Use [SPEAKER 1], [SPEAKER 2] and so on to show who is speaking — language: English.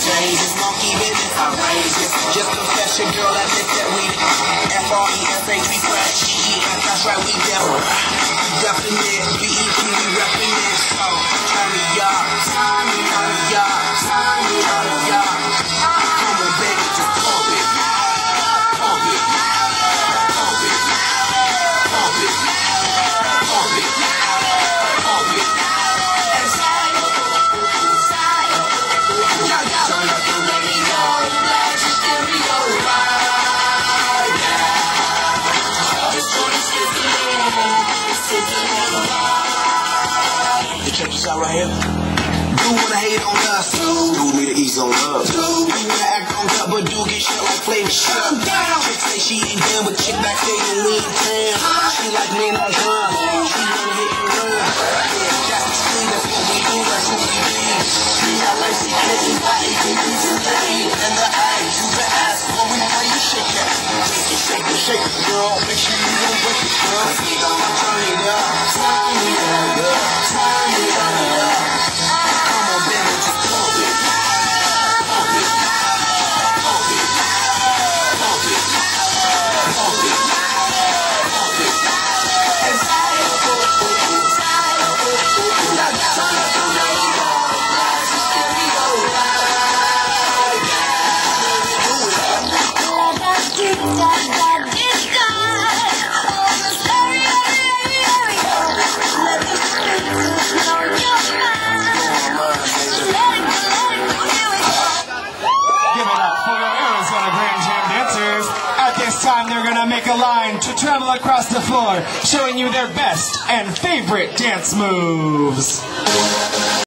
[SPEAKER 1] contagious. Monkey business outrageous. Just confess your girl admit that we F-R-E-S-H, we fresh. G-E-F, that's right, we devil. Definite, You check right here. Do wanna hate on us. Do need to ease on. Do you wanna act on top, but do get shit like flavor shut up. down. Chick say she ain't down, but chick backstage and we ain't down. She like me not gun. She wanna hit and run. Yeah, that's the street, that's what we do, that's what we be. We got like she kissing, body, baby, today. And the eyes, you can ask when we how you shake it. Shake it, shake it, shake it, girl. Make sure you don't break it, girl.
[SPEAKER 2] They're gonna make a line to travel across the floor, showing you their best and favorite dance moves.